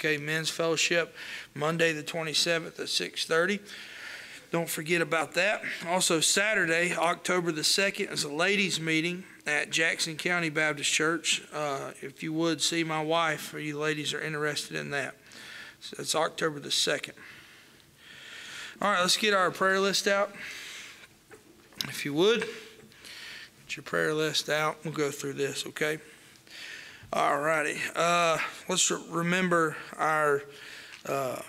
Okay, men's fellowship, Monday, the 27th at 6:30. Don't forget about that. Also, Saturday, October the 2nd, is a ladies' meeting at Jackson County Baptist Church. Uh, If you would see my wife, or you ladies are interested in that. So It's October the 2nd. All right, let's get our prayer list out. If you would, get your prayer list out. We'll go through this, okay? All righty. Uh, let's re- remember our, uh,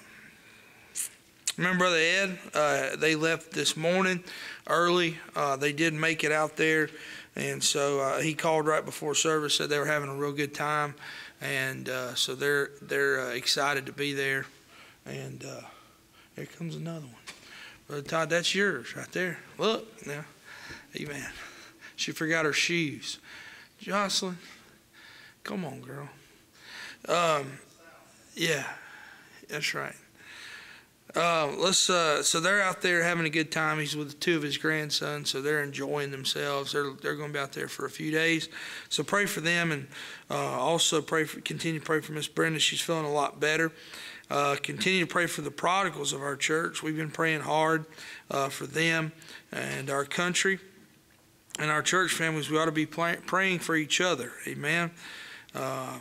remember Brother Ed? Uh, they left this morning early. Uh, they did make it out there. And so uh, he called right before service, said they were having a real good time. And uh, so they're, they're excited to be there. And here comes another one. Brother Todd, that's yours right there. Look now. Amen. She forgot her shoes. Jocelyn, come on, girl. Um, yeah, that's right. Uh, let's. Uh, so they're out there having a good time. He's with two of his grandsons, so they're enjoying themselves. They're they're going to be out there for a few days. So pray for them, and uh, also pray for continue to pray for Miss Brenda. She's feeling a lot better. Uh, continue to pray for the prodigals of our church. We've been praying hard uh, for them and our country and our church families. We ought to be pray- praying for each other. Amen. Uh,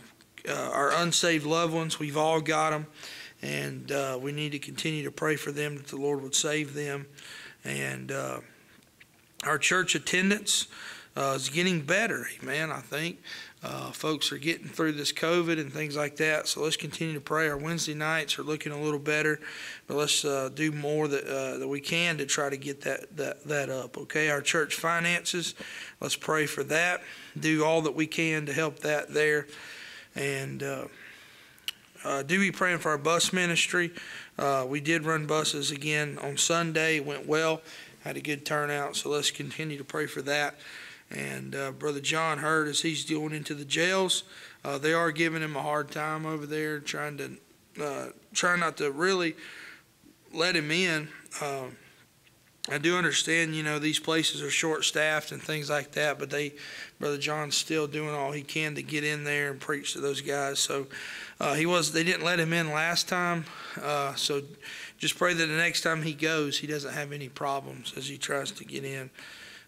uh, our unsaved loved ones, we've all got them, and uh, we need to continue to pray for them that the Lord would save them. And uh, our church attendance is getting better. Amen. I think. Uh, folks are getting through this COVID and things like that. So let's continue to pray. Our Wednesday nights are looking a little better, but let's uh, do more that uh, that we can to try to get that that that up. Okay, our church finances. Let's pray for that. Do all that we can to help that there, and. Uh, uh, do be praying for our bus ministry. Uh, we did run buses again on Sunday. It went well. Had a good turnout. So let's continue to pray for that. And uh, Brother John heard as he's going into the jails, uh, they are giving him a hard time over there, trying to uh, not to really let him in. Um, I do understand, you know, these places are short-staffed and things like that, but they, Brother John's still doing all he can to get in there and preach to those guys. So uh, he was, they didn't let him in last time. Uh, so just pray that the next time he goes, he doesn't have any problems as he tries to get in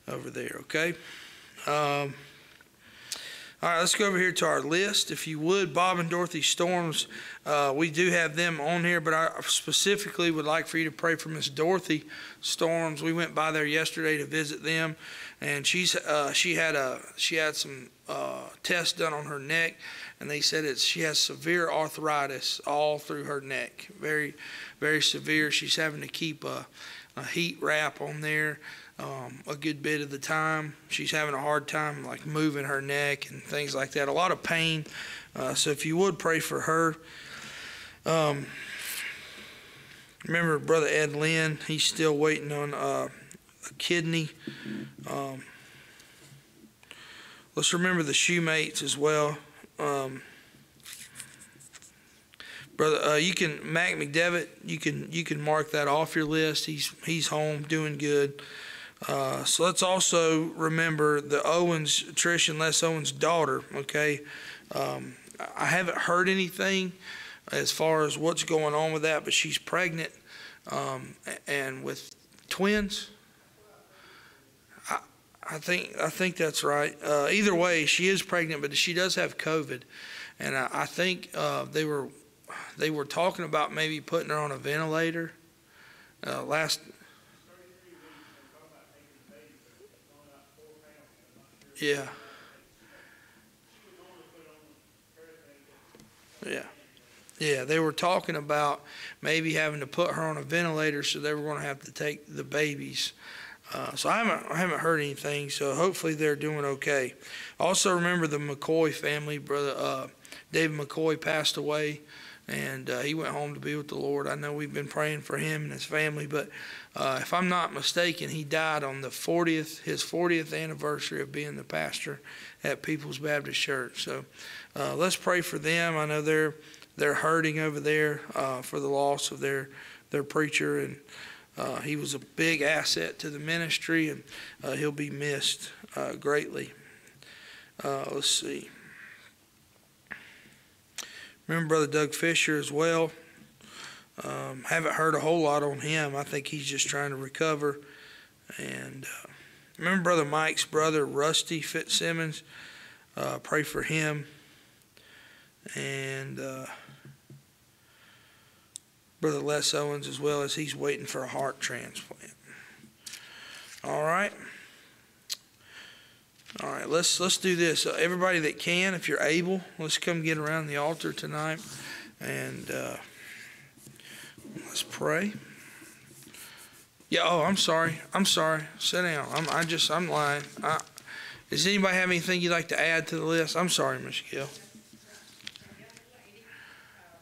over there. Okay. Um, all right, let's go over here to our list. If you would, Bob and Dorothy Storms, uh, we do have them on here, but I specifically would like for you to pray for Miss Dorothy Storms. We went by there yesterday to visit them, and she's uh, she had a she had some uh, tests done on her neck, and they said it's she has severe arthritis all through her neck, very very severe. She's having to keep a, a heat wrap on there um, a good bit of the time. She's having a hard time like moving her neck and things like that. A lot of pain. Uh, so if you would pray for her. Um, remember Brother Ed Lynn, he's still waiting on uh, a kidney. Um, let's remember the shoemates as well. Um, brother, uh, you can Mac McDevitt. You can you can mark that off your list. He's he's home, doing good. Uh, so let's also remember the Owens, Trish and Les Owens' daughter. Okay, um, I haven't heard anything as far as what's going on with that, but she's pregnant um, and with twins. I, I think I think that's right. Uh, either way, she is pregnant, but she does have COVID, and I, I think uh, they were they were talking about maybe putting her on a ventilator. Uh, last Yeah. Yeah. Yeah, they were talking about maybe having to put her on a ventilator, so they were going to have to take the babies. Uh, so I haven't I haven't heard anything. So hopefully they're doing okay. Also remember the McCoy family, brother uh, David McCoy passed away, and uh, he went home to be with the Lord. I know we've been praying for him and his family, but uh, if I'm not mistaken, he died on the 40th, his 40th anniversary of being the pastor at People's Baptist Church. So uh, let's pray for them. I know they're they're hurting over there uh, for the loss of their their preacher, and uh, he was a big asset to the ministry, and uh, he'll be missed greatly. let's see. Remember Brother Doug Fisher as well. Um, haven't heard a whole lot on him. I think he's just trying to recover. And uh, remember Brother Mike's brother, Rusty Fitzsimmons. Uh, pray for him. And uh, Brother Les Owens as well as he's waiting for a heart transplant. All right. All right, let's let's do this. Uh, everybody that can, if you're able, let's come get around the altar tonight, and uh, let's pray. Yeah. Oh, I'm sorry. I'm sorry. Sit down. I'm. I just. I'm lying. I, does anybody have anything you'd like to add to the list? I'm sorry, Miss Gill. young lady uh,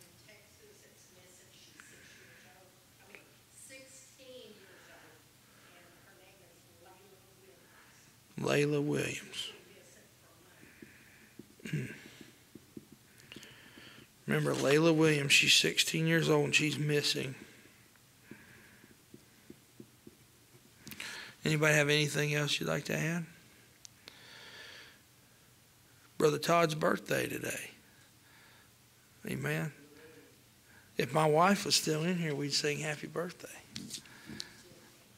in Texas that's missing, she's six years old, I mean, sixteen years old, and her name is Layla Williams. Monday. Remember Layla Williams? She's 16 years old and she's missing. Anybody have anything else you'd like to add? Brother Todd's birthday today. Amen. If my wife was still in here, we'd sing happy birthday.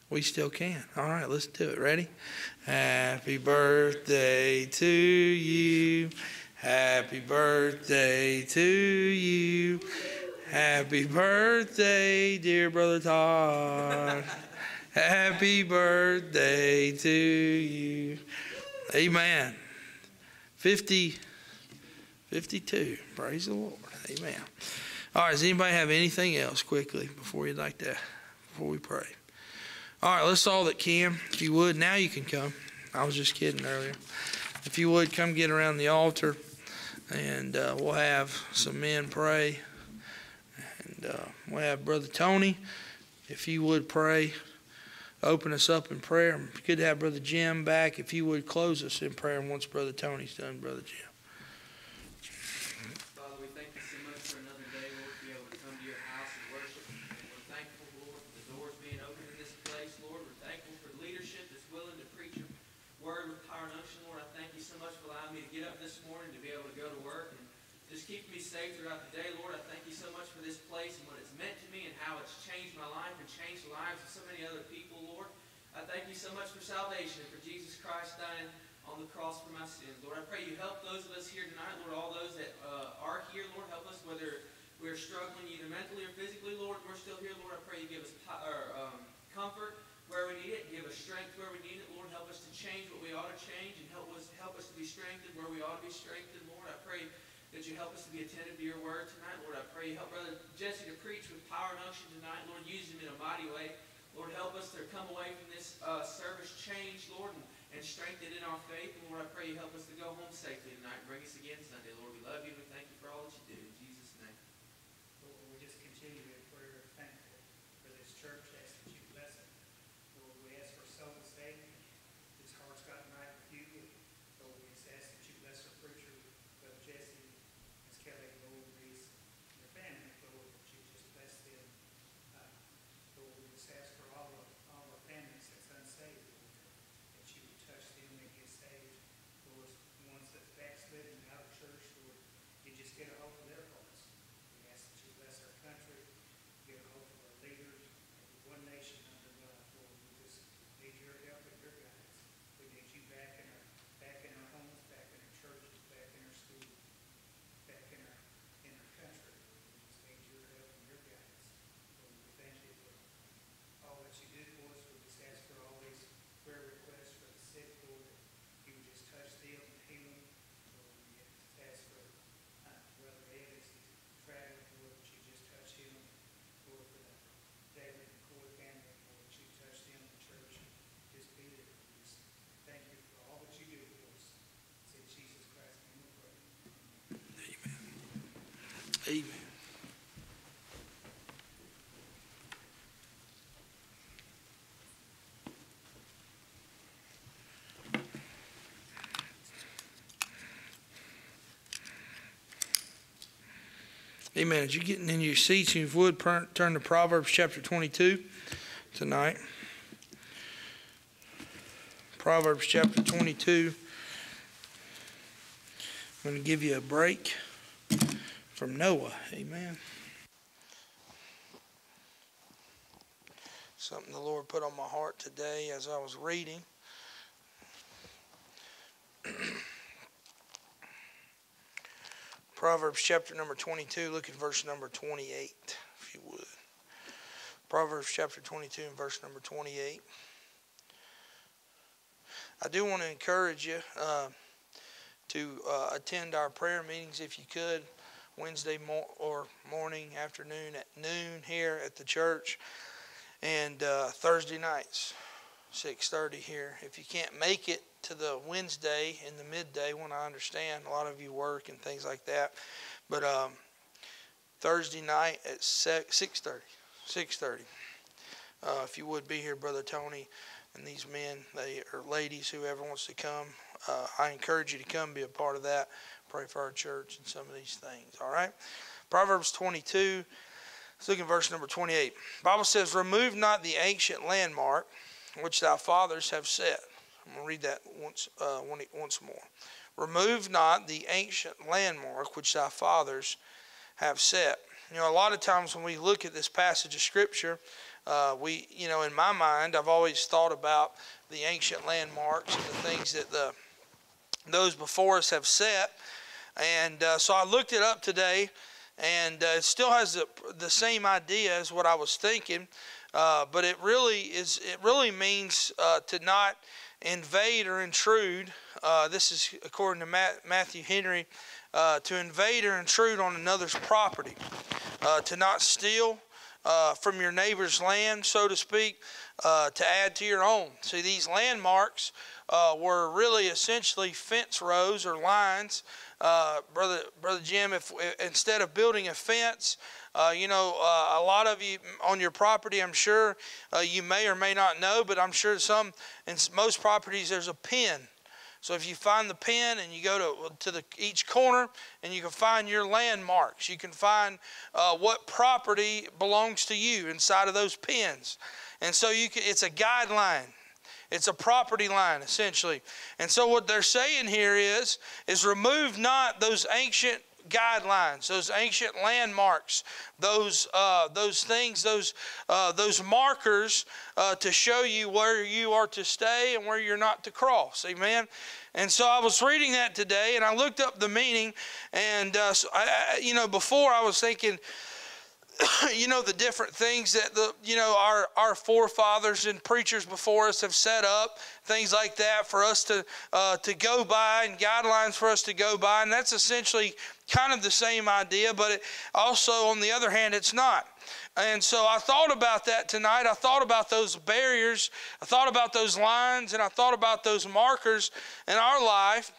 We still can. All right, let's do it. Ready? Happy birthday to you. Happy birthday to you. Happy birthday, dear brother Todd. Happy birthday to you. Amen. 50, 52. Praise the Lord. Amen. All right, does anybody have anything else quickly before you'd like to, before we pray? All right, let's all that can, if you would, now you can come. I was just kidding earlier. If you would, come get around the altar and uh, we'll have some men pray. And uh, we'll have Brother Tony, if you would pray, open us up in prayer. Good to have Brother Jim back. If you would close us in prayer once Brother Tony's done, Brother Jim. Father, we thank you so much for another day, Lord, to be able to come to your house and worship. We're thankful, Lord, for the doors being open in this place, Lord. We're thankful for leadership that's willing to preach your word with power and unction, Lord. I thank you so much for allowing me to get up this morning to be able to go to work and just safe throughout the day, Lord. I thank you so much for this place and what it's meant to me and how it's changed my life and changed the lives of so many other people, Lord. I thank you so much for salvation and for Jesus Christ dying on the cross for my sins. Lord, I pray you help those of us here tonight, Lord, all those that uh, are here, Lord, help us whether we're struggling either mentally or physically, Lord, we're still here, Lord. I pray you give us um, comfort where we need it, give us strength where we need it, Lord. Help us to change what we ought to change and help us help us to be strengthened where we ought to be strengthened, Lord. I pray that you help us to be attentive to your word tonight, Lord. I pray you help Brother Jesse to preach with power and unction tonight, Lord. Use him in a mighty way. Lord, help us to come away from this uh, service changed, Lord, and, and strengthened in our faith. And Lord, I pray you help us to go home safely tonight and bring us again Sunday. Lord, we love you and we thank you for all that you do. In Jesus' name. Lord, we just continue in prayer, thankful for this church, ask that you bless it. Lord, we ask for soul saving, his heart's gotten right with you. Lord, we just ask that you bless our preacher, Brother Jesse, Miss Kelly, Lord, Reese, and their family, Lord, that you just bless them. Uh, Lord, we just ask for all of, all our families that's unsaved, Lord, that you would touch them and get saved. Lord, ones that's backslidden out of church, Lord, you just get a hold of their hearts. We ask that you bless our country, get a hold of our leaders, one nation under God, Lord. We just need your help and your guidance. We need you back in our, back in our homes, back in our churches, back in our schools, back in our, in our country. We just need your help and your guidance. Lord, we thank you for all that you do for us. We just ask for all these prayer requests for the sick, Lord, that you would just touch them and heal them. Lord, we just ask for uh, Brother Ed as he's traveling, Lord, that you just touch him. Lord, for the David and Coy family, Lord, that you touch them in the church. Just be there. We just thank you for all that you do for us. It's in Jesus Christ's name we pray. Amen. Amen. As you're getting in your seats, you would turn to Proverbs chapter 22 tonight. Proverbs chapter 22. I'm going to give you a break from Noah. Amen. Something the Lord put on my heart today as I was reading. Proverbs chapter number 22, look at verse number 28, if you would. Proverbs chapter 22 and verse number 28. I do want to encourage you uh, to uh, attend our prayer meetings if you could, Wednesday mo- or morning, afternoon, at noon here at the church, and uh, Thursday nights, 6:30 here. If you can't make it to the Wednesday in the midday, when I understand a lot of you work and things like that, but um, Thursday night at 6:30, 6:30. Uh, if you would be here, Brother Tony, and these men, they or ladies, whoever wants to come, uh, I encourage you to come be a part of that. Pray for our church and some of these things. All right. Proverbs 22. Let's look at verse number 28. Bible says, "Remove not the ancient landmark which thy fathers have set." I'm going to read that once, uh, once more. Remove not the ancient landmark which thy fathers have set. You know, a lot of times when we look at this passage of Scripture, uh, we, you know, in my mind, I've always thought about the ancient landmarks and the things that the those before us have set. And uh, so I looked it up today, and uh, it still has the, the same idea as what I was thinking, uh, but it really is. It really means uh, to not invade or intrude. Uh, this is according to Matthew Henry. to invade or intrude on another's property, to not steal, uh, from your neighbor's land, so to speak, uh, to add to your own. See, these landmarks uh, were really essentially fence rows or lines. Uh, brother, brother Jim, if instead of building a fence, uh, you know, uh, a lot of you on your property, I'm sure you may or may not know, but I'm sure some in most properties there's a pin so if you find the pin and you go to, to the, each corner and you can find your landmarks, you can find uh, what property belongs to you inside of those pins. And so you can, it's a guideline. It's a property line essentially. And so what they're saying here is is remove not those ancient guidelines, those ancient landmarks, those uh, those things, those uh, those markers uh, to show you where you are to stay and where you're not to cross. Amen. And so I was reading that today, and I looked up the meaning, and uh, so I, you know, before I was thinking you know the different things that the you know our our forefathers and preachers before us have set up things like that for us to uh, to go by and guidelines for us to go by and that's essentially kind of the same idea but it also on the other hand it's not and so I thought about that tonight. I thought about those barriers. I thought about those lines and I thought about those markers in our life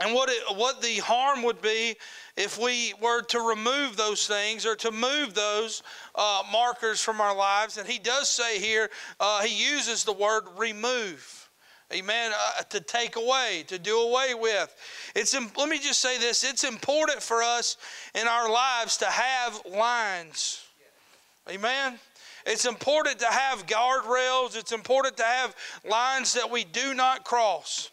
and what, it, what the harm would be if we were to remove those things or to move those uh, markers from our lives. And he does say here, uh, he uses the word remove. Amen. Uh, to take away, to do away with. It's let me just say this. It's important for us in our lives to have lines. Amen. It's important to have guardrails. It's important to have lines that we do not cross.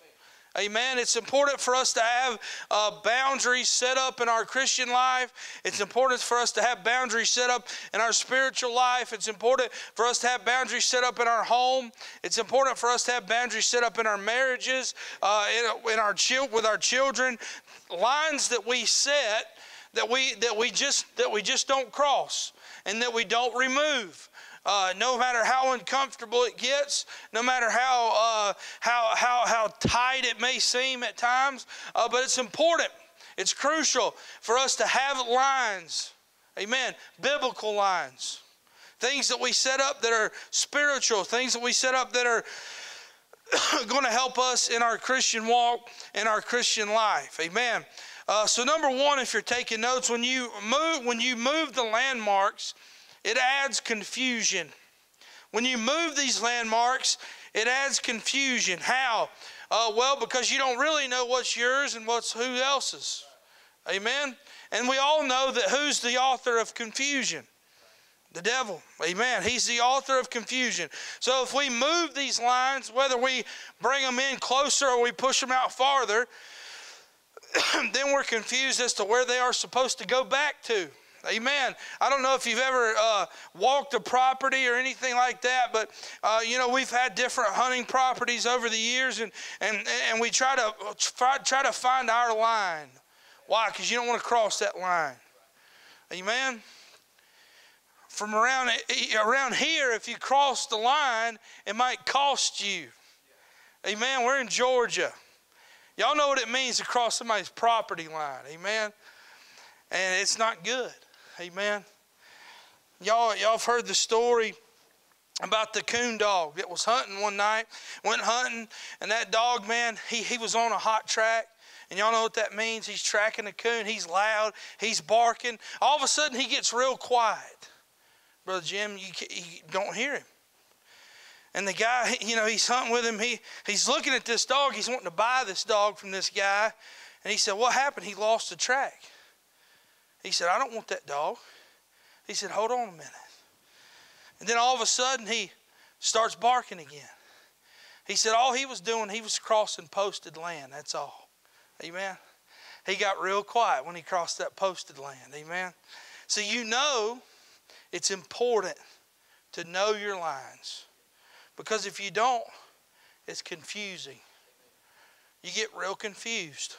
Amen. It's important for us to have uh, boundaries set up in our Christian life. It's important for us to have boundaries set up in our spiritual life. It's important for us to have boundaries set up in our home. It's important for us to have boundaries set up in our marriages, uh, in, in our with our children. Lines that we set that we that we just that we just don't cross and that we don't remove. Uh, no matter how uncomfortable it gets, no matter how, uh, how, how, how tight it may seem at times, uh, but it's important. It's crucial for us to have lines. Amen. Biblical lines. Things that we set up that are spiritual, things that we set up that are going to help us in our Christian walk, in our Christian life. Amen. Uh, so number one, if you're taking notes, when you move, when you move the landmarks, it adds confusion. When you move these landmarks, it adds confusion. How? Uh, well, because you don't really know what's yours and what's who else's. Amen? And we all know that who's the author of confusion? The devil. Amen. He's the author of confusion. So if we move these lines, whether we bring them in closer or we push them out farther, then we're confused as to where they are supposed to go back to. Amen. I don't know if you've ever uh, walked a property or anything like that, but uh, you know we've had different hunting properties over the years, and and and we try to try, try to find our line. Why? Because you don't want to cross that line. Amen. From around around here, if you cross the line, it might cost you. Amen. We're in Georgia. Y'all know what it means to cross somebody's property line. Amen. And it's not good. Amen. Y'all, y'all have heard the story about the coon dog that was hunting one night, went hunting, and that dog, man, he, he was on a hot track. And y'all know what that means? He's tracking a coon. He's loud. He's barking. All of a sudden, he gets real quiet. Brother Jim, you, you don't hear him. And the guy, you know, he's hunting with him. He, he's looking at this dog. He's wanting to buy this dog from this guy. And he said, What happened? He lost the track. He said, I don't want that dog. He said, Hold on a minute. And then all of a sudden, he starts barking again. He said, All he was doing, he was crossing posted land. That's all. Amen. He got real quiet when he crossed that posted land. Amen. So you know it's important to know your lines. Because if you don't, it's confusing. You get real confused.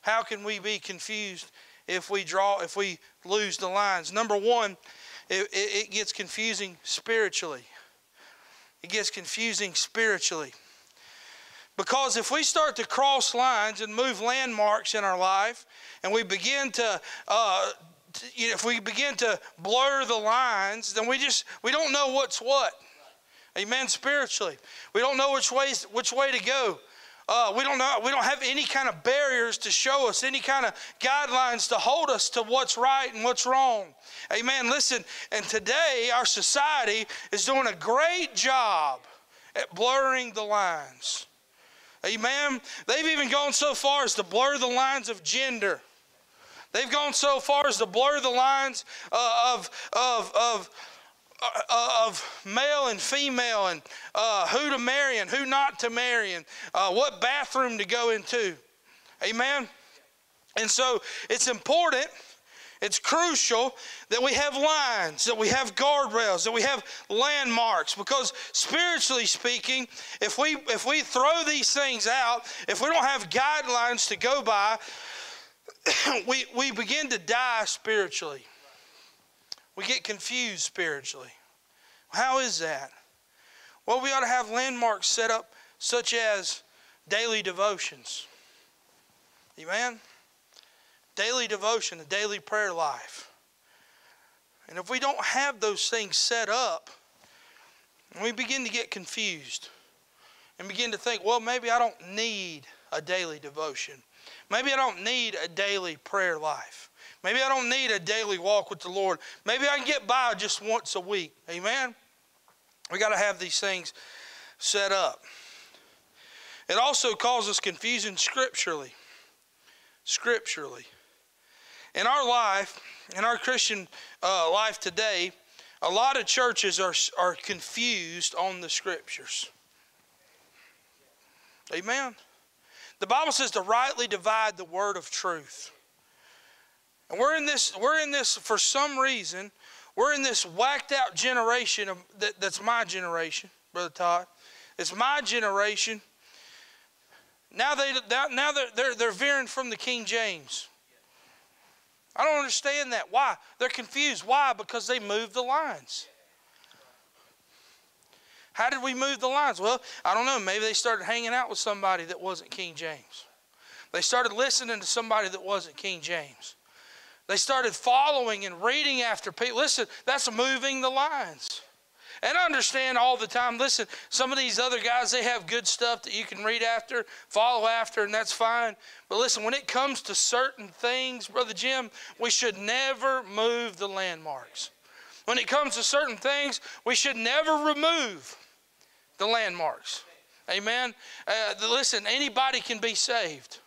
How can we be confused if we draw, if we lose the lines. Number one, it, it, it gets confusing spiritually. It gets confusing spiritually. Because if we start to cross lines and move landmarks in our life, and we begin to, uh, if we begin to blur the lines, then we just we don't know what's what. Amen. Spiritually, we don't know which ways which way to go. Uh, we don't know. We don't have any kind of barriers to show us, any kind of guidelines to hold us to what's right and what's wrong. Amen. Listen, and today our society is doing a great job at blurring the lines. Amen. They've even gone so far as to blur the lines of gender. They've gone so far as to blur the lines uh, of, of, of uh, of male and female and uh, who to marry and who not to marry and uh, what bathroom to go into. Amen? And so it's important, it's crucial that we have lines, that we have guardrails, that we have landmarks because spiritually speaking, if we if we throw these things out, if we don't have guidelines to go by, we, we begin to die spiritually. We get confused spiritually. How is that? Well, we ought to have landmarks set up such as daily devotions. Amen? Daily devotion, a daily prayer life. And if we don't have those things set up, we begin to get confused and begin to think, well, maybe I don't need a daily devotion. Maybe I don't need a daily prayer life. Maybe I don't need a daily walk with the Lord. Maybe I can get by just once a week. Amen? We got to have these things set up. It also causes confusion scripturally. Scripturally. In our life, in our Christian uh, life today, a lot of churches are, are confused on the scriptures. Amen. The Bible says to rightly divide the word of truth. And we're in this, we're in this for some reason, we're in this whacked out generation of, that, that's my generation, Brother Todd. It's my generation. Now, they, now they're, they're, they're veering from the King James. I don't understand that. Why? They're confused. Why? Because they moved the lines. How did we move the lines? Well, I don't know. Maybe they started hanging out with somebody that wasn't King James. They started listening to somebody that wasn't King James. They started following and reading after people. Listen, that's moving the lines. And I understand all the time, listen, some of these other guys, they have good stuff that you can read after, follow after, and that's fine. But listen, when it comes to certain things, Brother Jim, we should never move the landmarks. When it comes to certain things, we should never remove the landmarks. Amen. Uh, listen, anybody can be saved.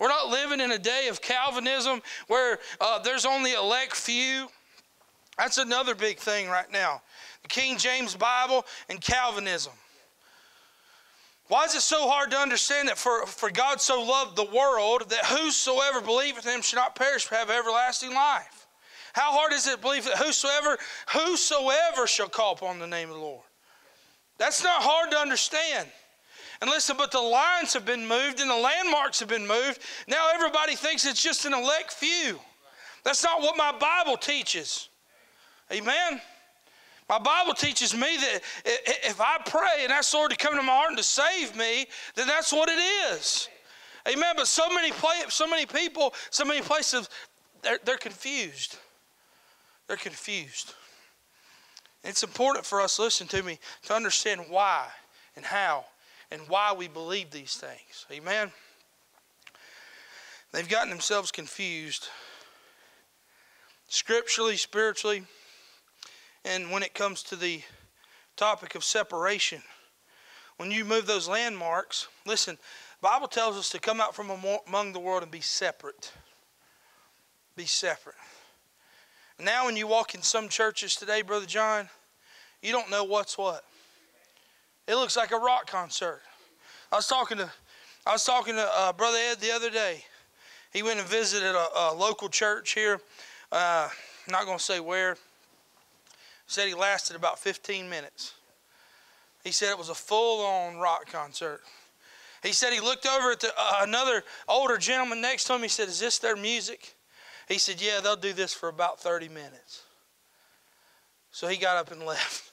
We're not living in a day of Calvinism where uh, there's only elect few. That's another big thing right now. The King James Bible and Calvinism. Why is it so hard to understand that for, for God so loved the world that whosoever believeth him should not perish but have everlasting life? How hard is it to believe that whosoever, whosoever shall call upon the name of the Lord? That's not hard to understand. And listen, but the lines have been moved and the landmarks have been moved. Now everybody thinks it's just an elect few. That's not what my Bible teaches. Amen. My Bible teaches me that if I pray and ask the Lord to come to my heart and to save me, then that's what it is. Amen. But so many so many people, so many places, they're, they're confused. They're confused. It's important for us, listen to me, to understand why and how and why we believe these things. Amen. They've gotten themselves confused scripturally, spiritually, and when it comes to the topic of separation. When you move those landmarks, listen, Bible tells us to come out from among the world and be separate. Be separate. Now, when you walk in some churches today, Brother John, you don't know what's what. It looks like a rock concert. I was talking to, I was talking to uh, Brother Ed the other day. He went and visited a, a local church here. Uh, not going to say where. Said he lasted about 15 minutes. He said it was a full-on rock concert. He said he looked over at the, uh, another older gentleman next to him. He said, "Is this their music?" He said, Yeah, they'll do this for about 30 minutes. So he got up and left.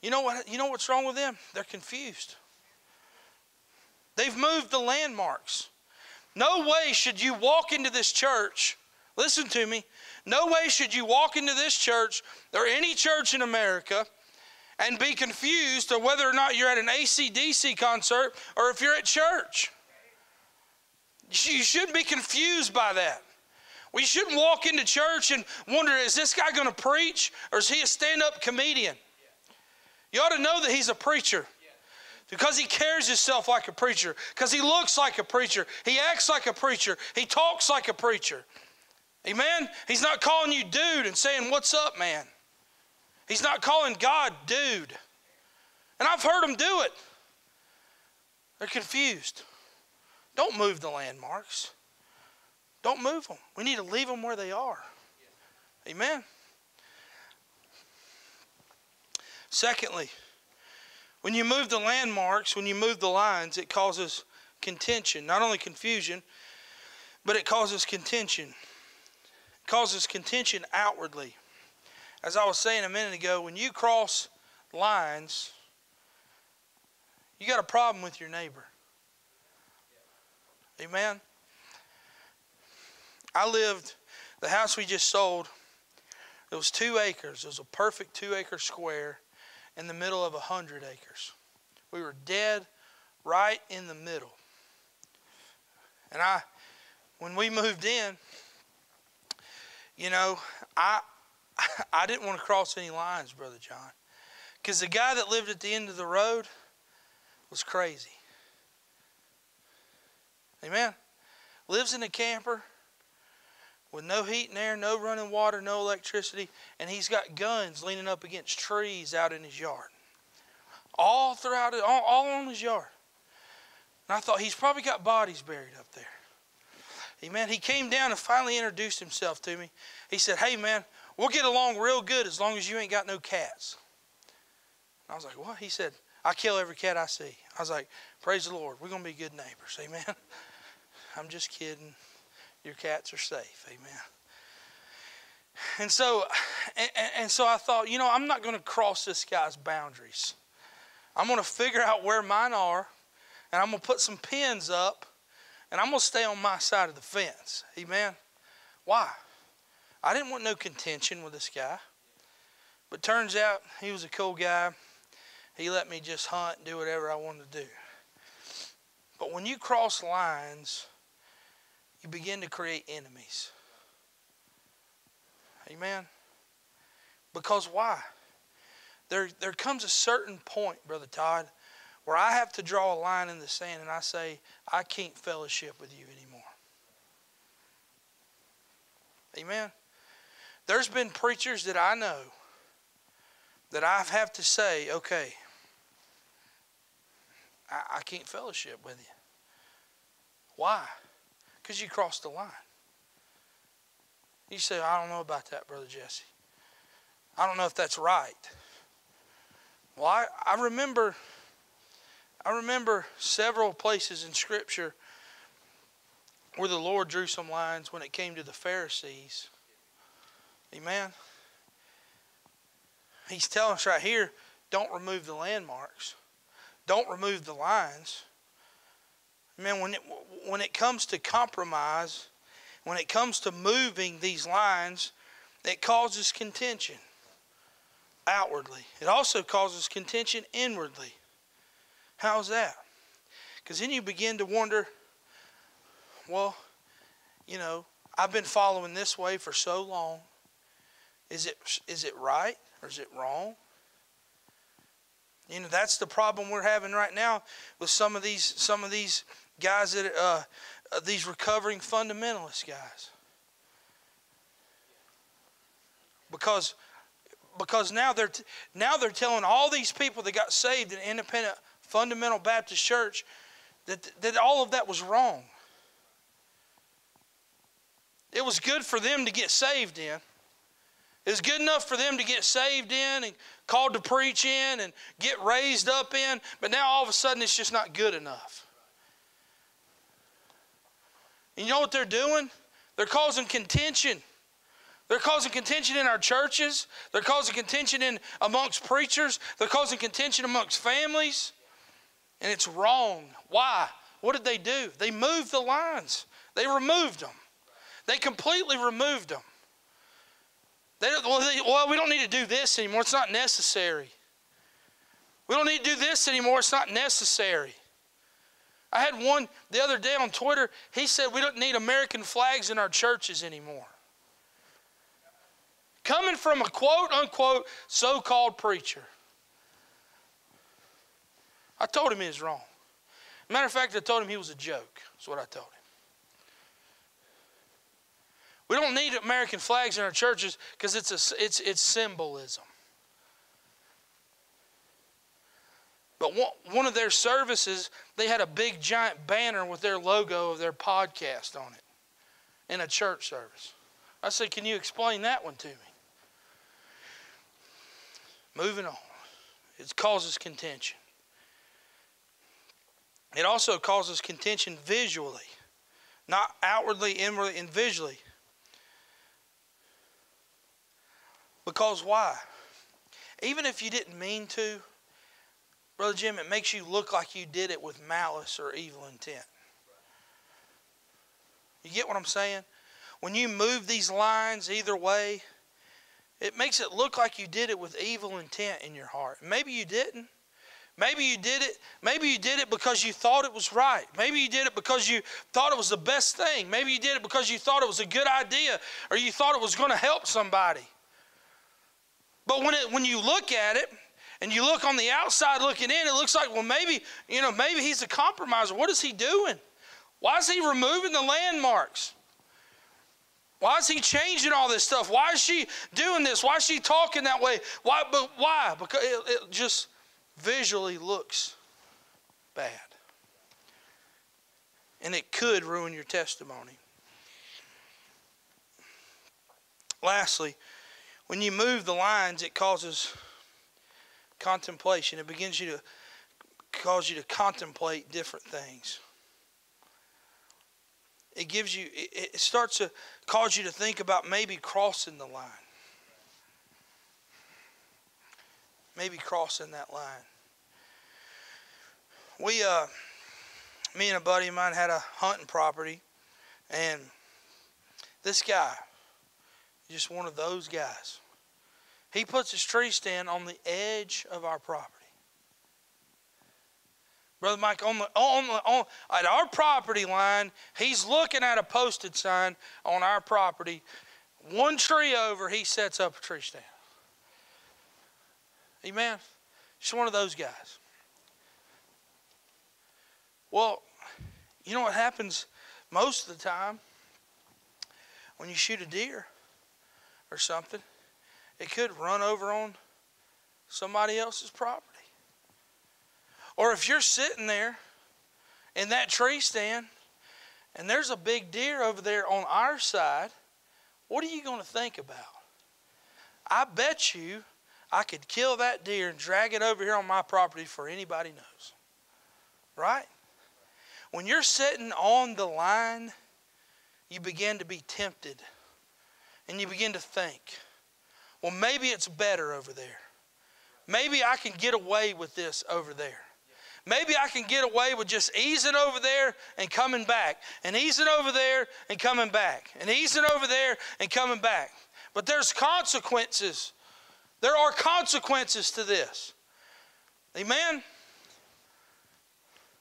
You know what you know what's wrong with them? They're confused. They've moved the landmarks. No way should you walk into this church. Listen to me. No way should you walk into this church or any church in America and be confused of whether or not you're at an ACDC concert or if you're at church. You shouldn't be confused by that. We shouldn't walk into church and wonder, is this guy going to preach or is he a stand up comedian? You ought to know that he's a preacher because he carries himself like a preacher, because he looks like a preacher, he acts like a preacher, he talks like a preacher. Amen? He's not calling you dude and saying, What's up, man? He's not calling God dude. And I've heard them do it. They're confused. Don't move the landmarks. Don't move them. We need to leave them where they are. Amen. Secondly, when you move the landmarks, when you move the lines, it causes contention, not only confusion, but it causes contention. It causes contention outwardly. As I was saying a minute ago, when you cross lines, you got a problem with your neighbor. Amen. I lived, the house we just sold, it was two acres. It was a perfect two acre square in the middle of a hundred acres. We were dead right in the middle. And I, when we moved in, you know, I, I didn't want to cross any lines, Brother John, because the guy that lived at the end of the road was crazy. Amen. Lives in a camper with no heat and air, no running water, no electricity, and he's got guns leaning up against trees out in his yard. All throughout it, all, all on his yard. And I thought he's probably got bodies buried up there. Amen. He came down and finally introduced himself to me. He said, Hey, man, we'll get along real good as long as you ain't got no cats. I was like, What? He said, I kill every cat I see. I was like, Praise the Lord. We're going to be good neighbors. Amen. I'm just kidding your cats are safe. Amen. And so, and, and so I thought, you know, I'm not going to cross this guy's boundaries. I'm going to figure out where mine are, and I'm going to put some pins up, and I'm going to stay on my side of the fence. Amen. Why? I didn't want no contention with this guy. But turns out he was a cool guy. He let me just hunt and do whatever I wanted to do. But when you cross lines, you begin to create enemies. Amen. Because why? There, there comes a certain point, Brother Todd, where I have to draw a line in the sand and I say, I can't fellowship with you anymore. Amen. There's been preachers that I know that I have to say, okay, I, I can't fellowship with you. Why? Because you crossed the line. You say, I don't know about that, Brother Jesse. I don't know if that's right. Well, I, I remember I remember several places in Scripture where the Lord drew some lines when it came to the Pharisees. Amen. He's telling us right here don't remove the landmarks, don't remove the lines. Man, when it, when it comes to compromise, when it comes to moving these lines, it causes contention outwardly. It also causes contention inwardly. How's that? Because then you begin to wonder well, you know, I've been following this way for so long. Is it is it right or is it wrong? You know, that's the problem we're having right now with some of these some of these guys that uh, uh, these recovering fundamentalist guys. Because because now they're now they're telling all these people that got saved in independent fundamental Baptist church that that all of that was wrong. It was good for them to get saved in. It was good enough for them to get saved in and called to preach in and get raised up in, but now all of a sudden it's just not good enough. And you know what they're doing? They're causing contention. They're causing contention in our churches. They're causing contention in amongst preachers. They're causing contention amongst families. And it's wrong. Why? What did they do? They moved the lines. They removed them. They completely removed them. They, well, they, well, we don't need to do this anymore. It's not necessary. We don't need to do this anymore. It's not necessary. I had one the other day on Twitter. He said we don't need American flags in our churches anymore. Coming from a quote unquote so called preacher. I told him he was wrong. Matter of fact, I told him he was a joke. That's what I told him. We don't need American flags in our churches because it's, a, it's, it's symbolism. But one of their services, they had a big giant banner with their logo of their podcast on it in a church service. I said, Can you explain that one to me? Moving on. It causes contention. It also causes contention visually, not outwardly, inwardly, and visually. Because why? Even if you didn't mean to, Brother Jim, it makes you look like you did it with malice or evil intent. You get what I'm saying? When you move these lines either way, it makes it look like you did it with evil intent in your heart. Maybe you didn't. Maybe you did it. Maybe you did it because you thought it was right. Maybe you did it because you thought it was the best thing. Maybe you did it because you thought it was a good idea or you thought it was going to help somebody. But when, it, when you look at it, and you look on the outside looking in, it looks like, well, maybe, you know, maybe he's a compromiser. What is he doing? Why is he removing the landmarks? Why is he changing all this stuff? Why is she doing this? Why is she talking that way? Why? But why? Because it, it just visually looks bad. And it could ruin your testimony. Lastly, when you move the lines, it causes contemplation. It begins you to cause you to contemplate different things. It gives you, it, starts to cause you to think about maybe crossing the line. Maybe crossing that line. We, uh, me and a buddy of mine had a hunting property, and this guy, just one of those guys. He puts his tree stand on the edge of our property. Brother Mike, on the, on the, on, at our property line, he's looking at a posted sign on our property. One tree over, he sets up a tree stand. Amen. Just one of those guys. Well, you know what happens most of the time when you shoot a deer? or something, it could run over on somebody else's property. Or if you're sitting there in that tree stand and there's a big deer over there on our side, what are you going to think about? I bet you I could kill that deer and drag it over here on my property for anybody knows. Right? When you're sitting on the line, you begin to be tempted and you begin to think, well, maybe it's better over there. Maybe I can get away with this over there. Maybe I can get away with just easing over there and coming back, and easing over there and coming back, and easing over there and coming back. But there's consequences. There are consequences to this. Amen?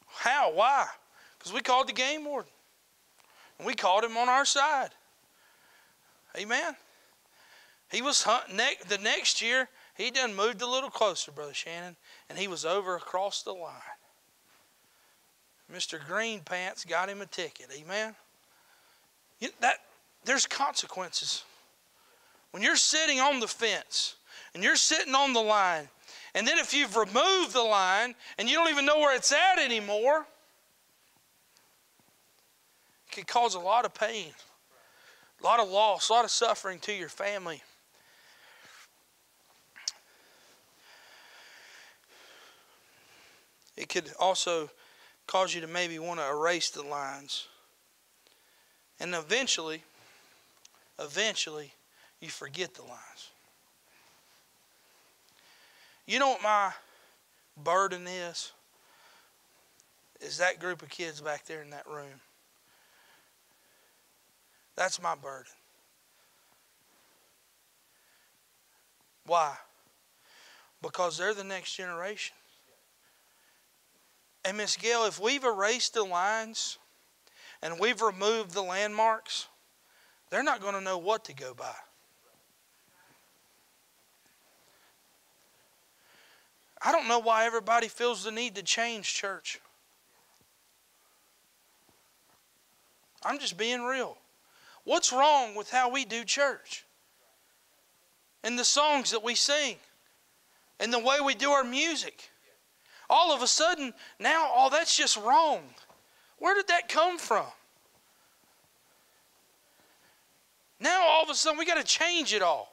How? Why? Because we called the game warden. And we called him on our side. Amen? He was hunting ne- the next year, he done moved a little closer, Brother Shannon, and he was over across the line. Mr. Green Pants got him a ticket. Amen? You, that, there's consequences. When you're sitting on the fence and you're sitting on the line, and then if you've removed the line and you don't even know where it's at anymore, it can cause a lot of pain, a lot of loss, a lot of suffering to your family. It could also cause you to maybe want to erase the lines. And eventually, eventually, you forget the lines. You know what my burden is? Is that group of kids back there in that room. That's my burden. Why? Because they're the next generation. And Miss Gail, if we've erased the lines and we've removed the landmarks, they're not going to know what to go by. I don't know why everybody feels the need to change church. I'm just being real. What's wrong with how we do church? And the songs that we sing, and the way we do our music. All of a sudden, now all that's just wrong. Where did that come from? Now all of a sudden we got to change it all.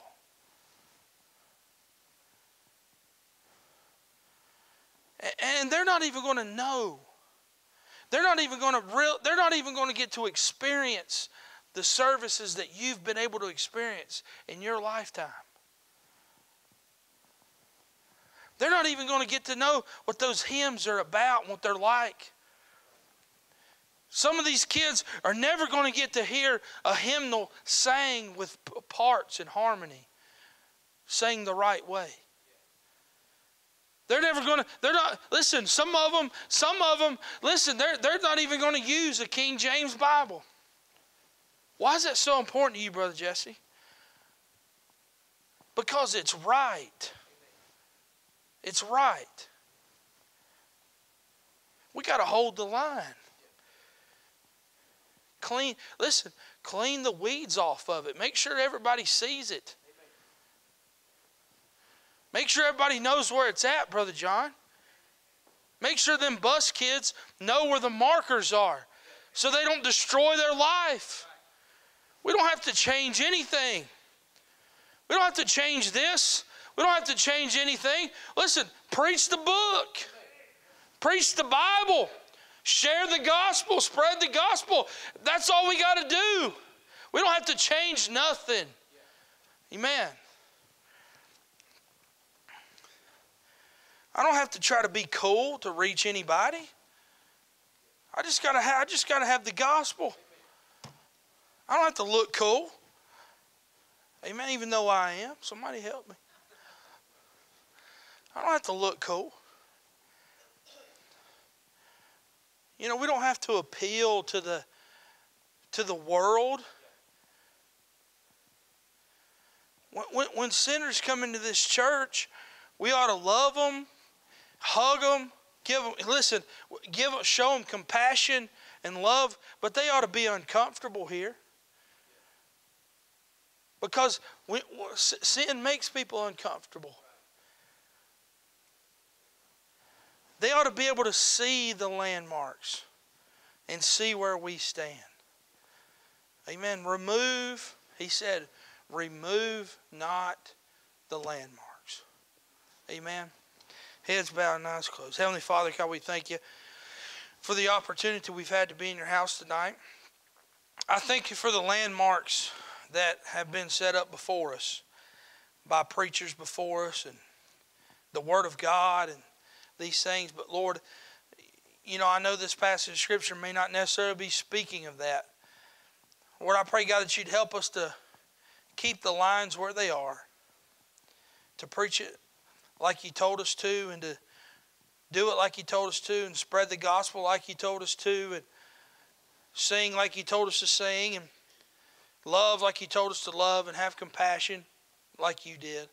And they're not even going to know. They're not even going to real, they're not even going to get to experience the services that you've been able to experience in your lifetime. They're not even going to get to know what those hymns are about and what they're like. Some of these kids are never going to get to hear a hymnal sang with parts and harmony, sang the right way. They're never going to, they're not, listen, some of them, some of them, listen, they're, they're not even going to use a King James Bible. Why is that so important to you, Brother Jesse? Because it's right. It's right. We got to hold the line. Clean, listen, clean the weeds off of it. Make sure everybody sees it. Make sure everybody knows where it's at, Brother John. Make sure them bus kids know where the markers are so they don't destroy their life. We don't have to change anything. We don't have to change this. We don't have to change anything. Listen, preach the book, preach the Bible, share the gospel, spread the gospel. That's all we got to do. We don't have to change nothing. Amen. I don't have to try to be cool to reach anybody. I just gotta have, I just gotta have the gospel. I don't have to look cool. Amen. Even though I am, somebody help me. I don't have to look cool. You know, we don't have to appeal to the to the world. When, when, sinners come into this church, we ought to love them, hug them, give them, listen, give show them compassion and love, but they ought to be uncomfortable here. Because we, sin makes people uncomfortable. They ought to be able to see the landmarks and see where we stand. Amen. Remove, he said, remove not the landmarks. Amen. Heads bowed and eyes closed. Heavenly Father, God, we thank you for the opportunity we've had to be in your house tonight. I thank you for the landmarks that have been set up before us by preachers before us and the Word of God and these things. But Lord, you know, I know this passage of Scripture may not necessarily be speaking of that. Lord, I pray, God, that you'd help us to keep the lines where they are, to preach it like you told us to, and to do it like you told us to, and spread the gospel like you told us to, and sing like you told us to sing, and love like you told us to love, and have compassion like you did.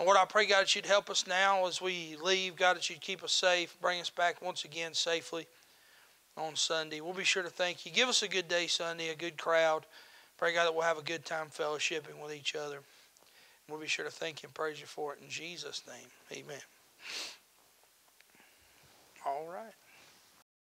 And Lord, I pray, God, that you'd help us now as we leave. God, that you'd keep us safe, bring us back once again safely on Sunday. We'll be sure to thank you. Give us a good day Sunday, a good crowd. Pray, God, that we'll have a good time fellowshipping with each other. We'll be sure to thank you and praise you for it in Jesus' name. Amen. All right.